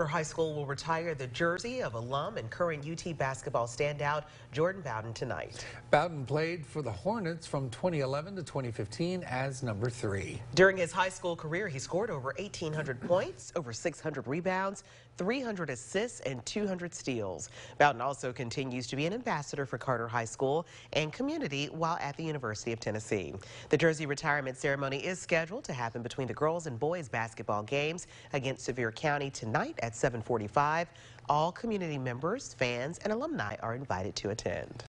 Carter High School will retire the jersey of alum and current UT basketball standout Jordan Bowden tonight. Bowden played for the Hornets from 2011 to 2015 as number three. During his high school career, he scored over 1,800 points, over 600 rebounds, 300 assists, and 200 steals. Bowden also continues to be an ambassador for Carter High School and community while at the University of Tennessee. The jersey retirement ceremony is scheduled to happen between the girls and boys basketball games against Sevier County tonight at 745. All community members, fans, and alumni are invited to attend.